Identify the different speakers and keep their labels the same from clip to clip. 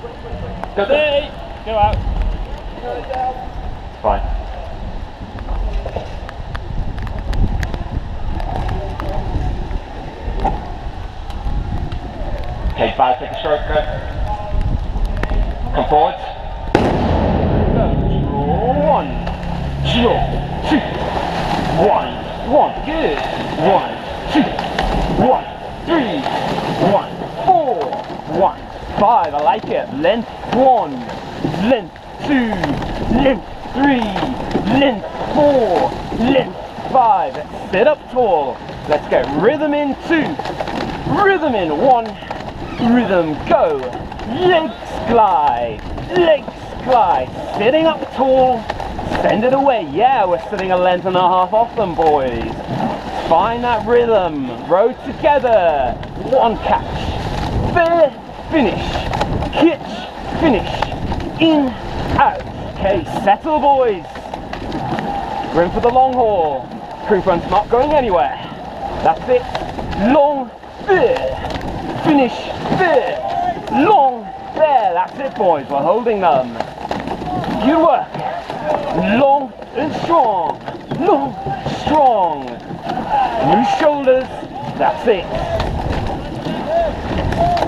Speaker 1: Go, go.
Speaker 2: Go out.
Speaker 1: Fine. Okay, five, take a short cut. Come forward. One, two, two. One, one, good. One, three, one, four, one, five. I like it. Length one, length two, length three, length four, length five. Sit up tall. Let's get rhythm in two, rhythm in one, rhythm go. Legs glide, legs glide. Sitting up tall, send it away. Yeah, we're sitting a length and a half off them, boys. Find that rhythm. Row together. One catch. Fair finish. Catch finish. In, out. Okay, settle, boys. We're in for the long haul. Crew front's not going anywhere. That's it. Long, there. Finish, there. Long, there. That's it, boys. We're holding them. Good work. Long and strong. Long, strong. New shoulders. That's it.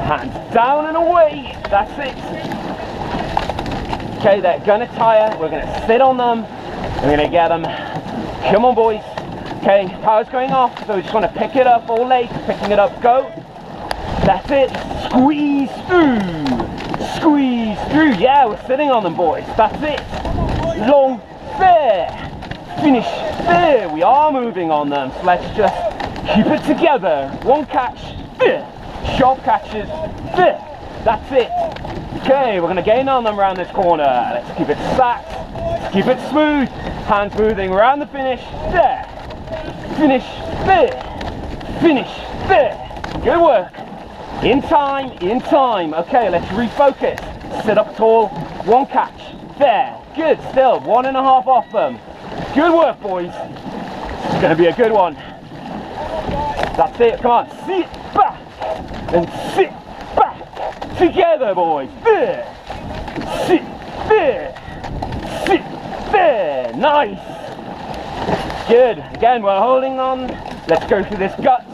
Speaker 1: Hands down and away. That's it. Okay, they're gonna tire. We're gonna sit on them. We're gonna get them. Come on, boys. Okay, power's going off, so we just want to pick it up all late. Picking it up, go. That's it. Squeeze through. Squeeze through. Yeah, we're sitting on them, boys. That's it. Long, fair. Finish, fair. We are moving on them, so let's just keep it together. One catch, Sharp catches, fair. That's it. Okay, we're going to gain on them around this corner. Let's keep it sacked. Keep it smooth. Hands moving around the finish. There. Finish, there. Finish, there. Good work. In time, in time. Okay, let's refocus. Sit up tall. One catch. There. Good. Still, one and a half off them. Good work, boys. It's going to be a good one. That's it. Come on. Sit back. And sit back. Together, boys. There. Sit there. Sit there. Nice. Good. Again, we're holding on. Let's go through this gut.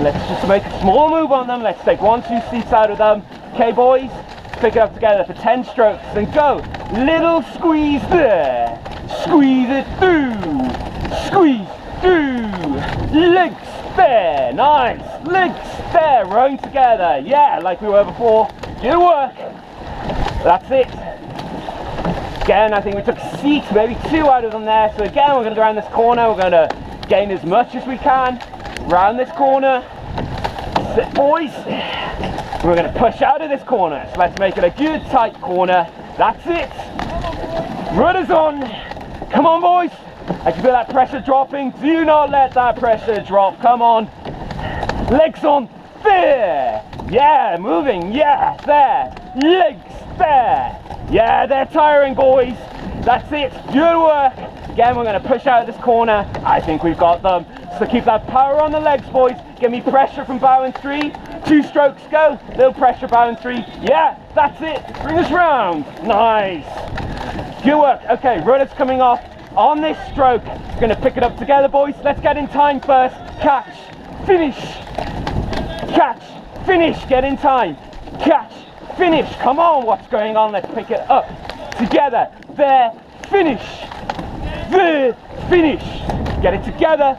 Speaker 1: Let's just make a small move on them. Let's take one, two seats out of them. Okay, boys. Pick it up together for 10 strokes and go. Little squeeze there. Squeeze it through. Squeeze through. Legs there. Nice. Legs there. Rowing together. Yeah, like we were before. Good work. That's it. Again, I think we took six, maybe two out of them there. So again, we're going to go around this corner. We're going to gain as much as we can. Round this corner. Sit, boys. We're going to push out of this corner. So let's make it a good tight corner. That's it. Runners on. Come on, boys. I can feel that pressure dropping. Do not let that pressure drop. Come on. Legs on. There. Yeah, moving. Yeah, there. Legs there. Yeah, they're tiring, boys. That's it. Good work. Again, we're going to push out of this corner. I think we've got them. So keep that power on the legs, boys. Give me pressure from bow and three. Two strokes, go. Little pressure, bow and three. Yeah, that's it. Bring us round. Nice. Good work. Okay, rudder's coming off on this stroke. We're going to pick it up together, boys. Let's get in time first. Catch. Finish. Catch. Finish. Get in time. Catch. Finish. Come on. What's going on? Let's pick it up together. There. Finish. There. Finish. Get it together.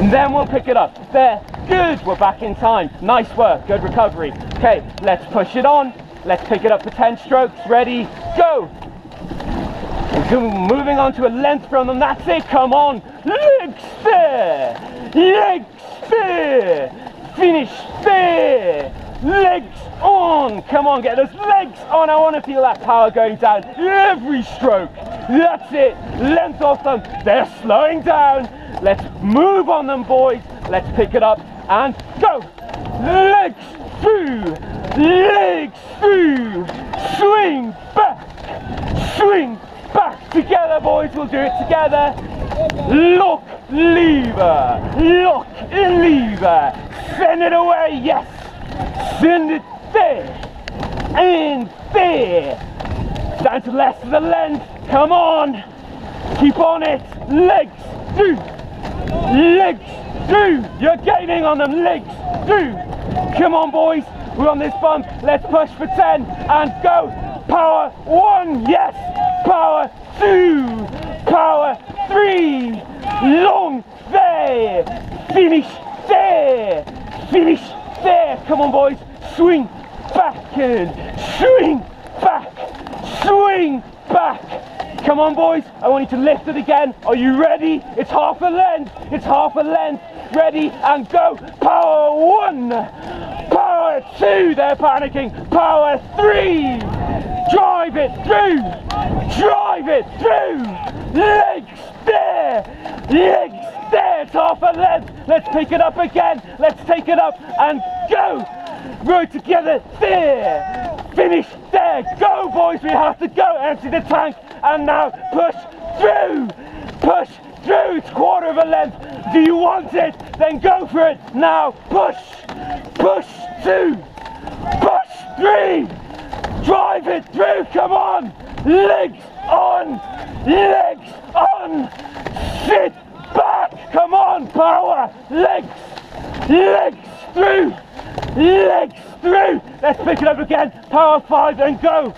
Speaker 1: And then we'll pick it up. There. Good. We're back in time. Nice work. Good recovery. Okay. Let's push it on. Let's pick it up for 10 strokes. Ready. Go. Moving on to a length from them. That's it. Come on. Legs there. Legs there. Finish there. Legs on. Come on. Get those legs on. I want to feel that power going down every stroke. That's it. Length off them. They're slowing down. Let's move on them, boys. Let's pick it up and go. Legs through. Legs through. Swing together, boys. We'll do it together. Look, lever, look, lever. Send it away, yes. Send it there. and there. Down to less of the length. Come on. Keep on it. Legs do. Legs do. You're gaining on them. Legs do. Come on, boys. We're on this bump. Let's push for 10 and go. Power one. Yes. Power two. Power three. Long there. Finish there. Finish there. Come on, boys. Swing back and swing back. Swing back. Come on, boys. I want you to lift it again. Are you ready? It's half a length. It's half a length. Ready and go. Power one. Power two. They're panicking. Power three. Drive it through. Drive it through. Legs Legs there. Half a length. Let's pick it up again. Let's take it up and go. Row together there. Finish there. Go, boys. We have to go. Empty the tank. And now push through. Push through. It's quarter of a length. Do you want it? Then go for it. Now push. Push two. Push three. Drive it through. Come on. Legs on. Legs on. Sit back. Come on. Power. Legs. Legs through. Legs through. Let's pick it up again. Power five and go.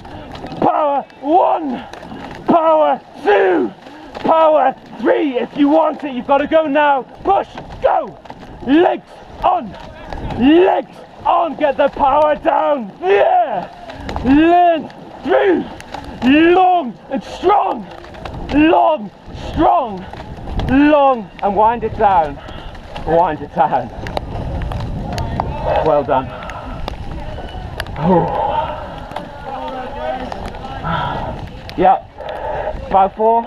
Speaker 1: Power one. Power two. Power three. If you want it, you've got to go now. Push. Go. Legs on. Legs on. Get the power down. Yeah. Learn through. Long and strong. Long, strong, long. And wind it down. Wind it down. Well done. Oh. Yeah. Five four.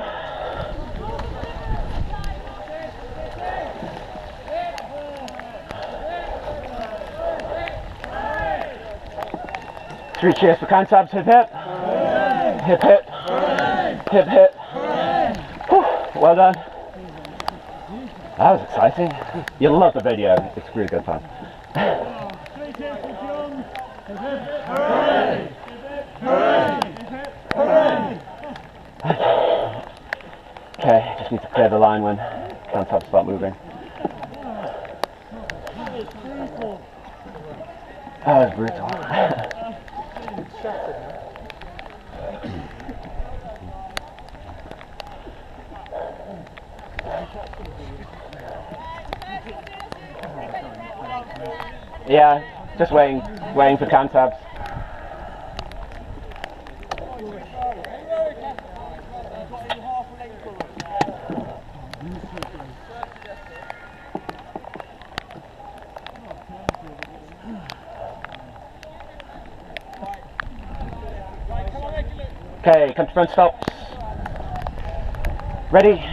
Speaker 1: Three cheers for Cantabs. Hip hip. Hip hip. Hip hip. Whew, Well done. That was exciting. You'll love the video. It's really good fun. Okay, just need to clear the line when can't Cantabs start moving. That was brutal. Yeah, just waiting, waiting for Cantabs. Okay, come to front stops. Ready?